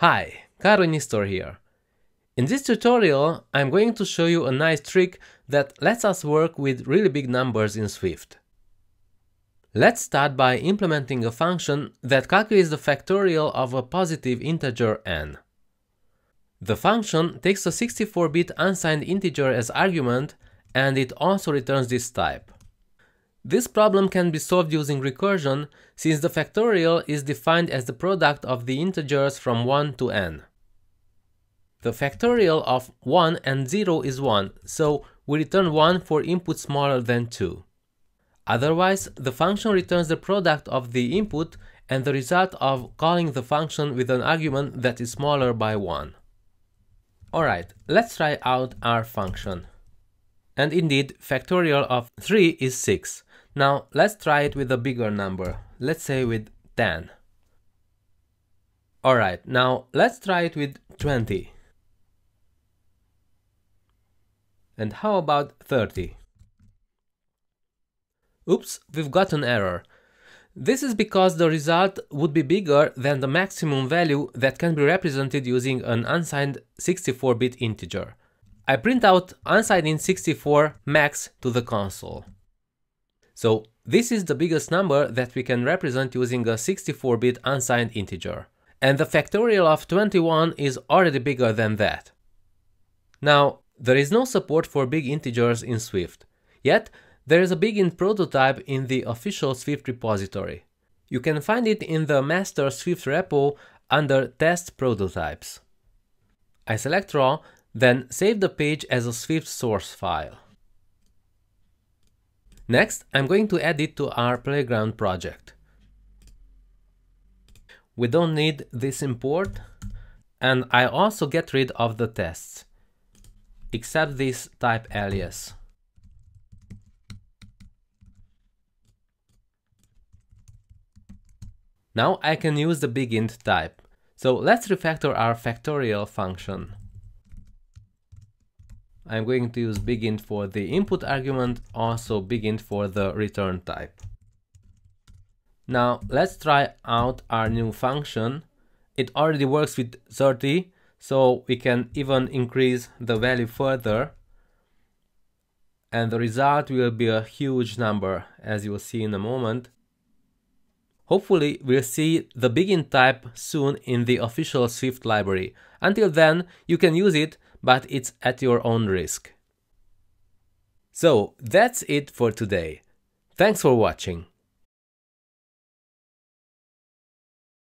Hi, Karoly Nyisztor here. In this tutorial, I'm going to show you a nice trick that lets us work with really big numbers in Swift. Let's start by implementing a function that calculates the factorial of a positive integer n. The function takes a 64-bit unsigned integer as argument and it also returns this type. This problem can be solved using recursion since the factorial is defined as the product of the integers from 1 to n. The factorial of 1 and 0 is 1, so we return 1 for input smaller than 2. Otherwise, the function returns the product of the input and the result of calling the function with an argument that is smaller by 1. Alright, let's try out our function. And indeed, factorial of 3 is 6. Now let's try it with a bigger number, let's say with 10. Alright, now let's try it with 20. And how about 30? Oops, we've got an error. This is because the result would be bigger than the maximum value that can be represented using an unsigned 64-bit integer. I print out unsigned in 64 max to the console. So this is the biggest number that we can represent using a 64-bit unsigned integer. And the factorial of 21 is already bigger than that. Now, there is no support for big integers in Swift. Yet, there is a BigInt prototype in the official Swift repository. You can find it in the master Swift repo under test prototypes. I select raw, then save the page as a Swift source file. Next, I'm going to add it to our playground project. We don't need this import, and I also get rid of the tests, except this type alias. Now I can use the BigInt type. So let's refactor our factorial function. I'm going to use BigInt for the input argument, also BigInt for the return type. Now let's try out our new function. It already works with 30, so we can even increase the value further. And the result will be a huge number, as you will see in a moment. Hopefully we'll see the BigInt type soon in the official Swift library. Until then, you can use it but it's at your own risk. So that's it for today. Thanks for watching.